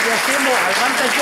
decimos, aguanta ya.